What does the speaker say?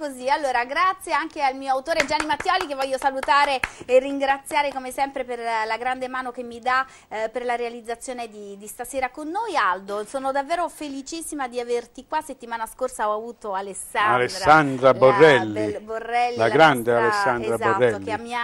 Così, allora grazie anche al mio autore Gianni Mattioli che voglio salutare e ringraziare come sempre per la grande mano che mi dà eh, per la realizzazione di, di, stasera con noi. Aldo, sono davvero felicissima di averti qua, settimana scorsa ho avuto Alessandra, Alessandra Borrelli, la, Borrelli, la, la grande nostra, Alessandra esatto, Borrelli. che amiamo